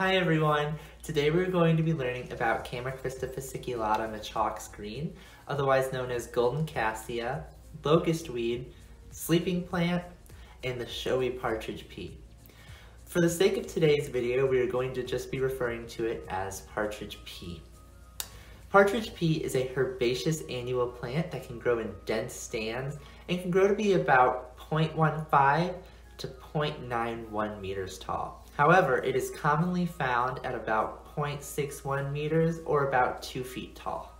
Hi everyone! Today we're going to be learning about Chamaecrista fasciculata Michx. Greene, otherwise known as golden cassia, locust weed, sleeping plant, and the showy partridge pea. For the sake of today's video, we are going to just be referring to it as partridge pea. Partridge pea is a herbaceous annual plant that can grow in dense stands and can grow to be about 0.15 to 0.91 meters tall. However, it is commonly found at about 0.61 meters or about 2 feet tall.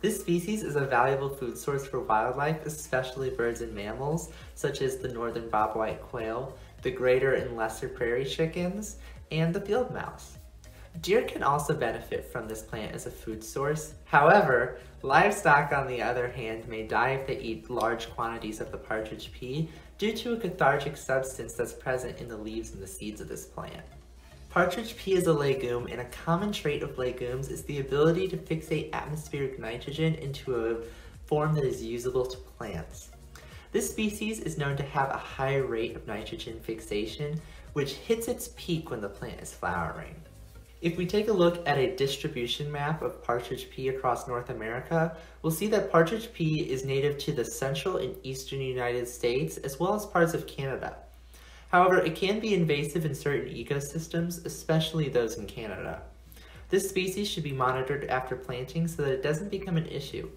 This species is a valuable food source for wildlife, especially birds and mammals, such as the northern bobwhite quail, the greater and lesser prairie chickens, and the field mouse. Deer can also benefit from this plant as a food source. However, livestock on the other hand may die if they eat large quantities of the partridge pea due to a cathartic substance that's present in the leaves and the seeds of this plant. Partridge pea is a legume and a common trait of legumes is the ability to fixate atmospheric nitrogen into a form that is usable to plants. This species is known to have a high rate of nitrogen fixation, which hits its peak when the plant is flowering. If we take a look at a distribution map of partridge pea across North America, we'll see that partridge pea is native to the central and eastern United States, as well as parts of Canada. However, it can be invasive in certain ecosystems, especially those in Canada. This species should be monitored after planting so that it doesn't become an issue.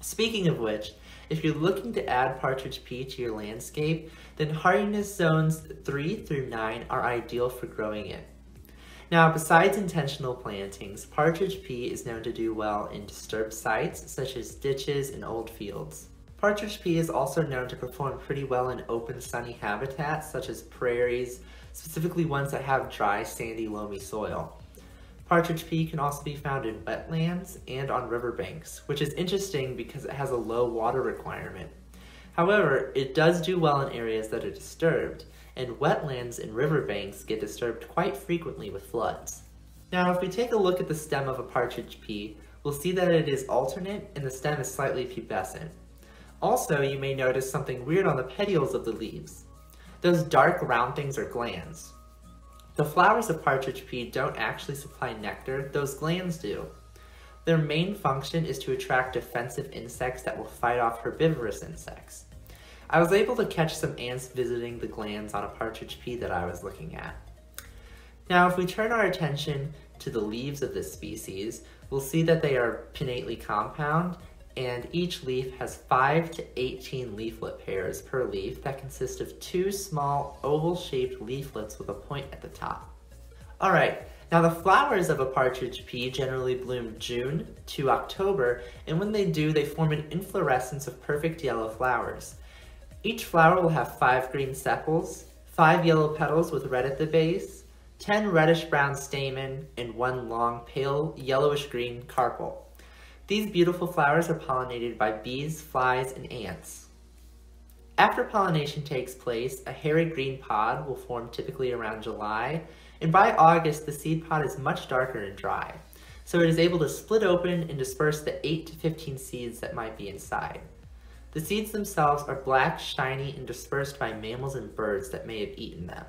Speaking of which, if you're looking to add partridge pea to your landscape, then hardiness zones 3 through 9 are ideal for growing it. Now, besides intentional plantings, partridge pea is known to do well in disturbed sites, such as ditches and old fields. Partridge pea is also known to perform pretty well in open sunny habitats, such as prairies, specifically ones that have dry, sandy, loamy soil. Partridge pea can also be found in wetlands and on riverbanks, which is interesting because it has a low water requirement. However, it does do well in areas that are disturbed, and wetlands and riverbanks get disturbed quite frequently with floods. Now, if we take a look at the stem of a partridge pea, we'll see that it is alternate and the stem is slightly pubescent. Also, you may notice something weird on the petioles of the leaves. Those dark round things are glands. The flowers of partridge pea don't actually supply nectar, those glands do. Their main function is to attract defensive insects that will fight off herbivorous insects. I was able to catch some ants visiting the glands on a partridge pea that I was looking at. Now, if we turn our attention to the leaves of this species, we'll see that they are pinnately compound, and each leaf has 5 to 18 leaflet pairs per leaf that consist of two small oval-shaped leaflets with a point at the top. Alright, now the flowers of a partridge pea generally bloom June to October, and when they do, they form an inflorescence of perfect yellow flowers. Each flower will have five green sepals, five yellow petals with red at the base, 10 reddish-brown stamen, and one long, pale, yellowish-green carpel. These beautiful flowers are pollinated by bees, flies, and ants. After pollination takes place, a hairy green pod will form typically around July, and by August, the seed pod is much darker and dry, so it is able to split open and disperse the 8 to 15 seeds that might be inside. The seeds themselves are black, shiny, and dispersed by mammals and birds that may have eaten them.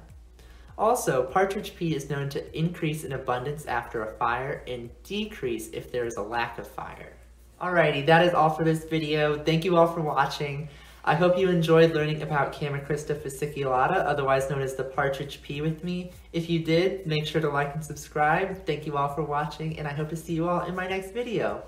Also, partridge pea is known to increase in abundance after a fire and decrease if there is a lack of fire. Alrighty, that is all for this video. Thank you all for watching. I hope you enjoyed learning about Chamaecrista fasciculata, otherwise known as the partridge pea with me. If you did, make sure to like and subscribe. Thank you all for watching, and I hope to see you all in my next video.